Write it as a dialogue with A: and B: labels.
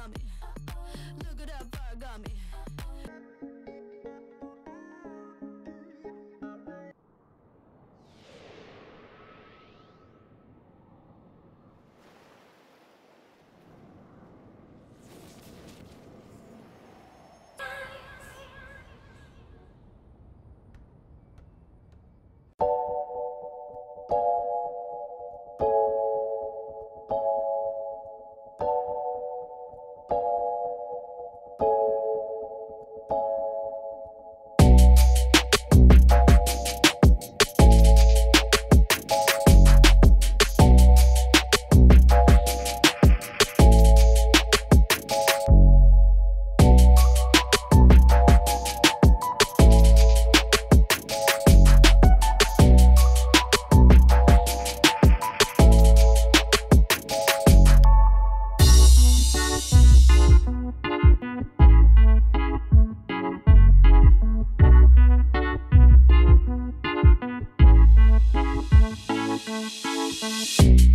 A: coming. that.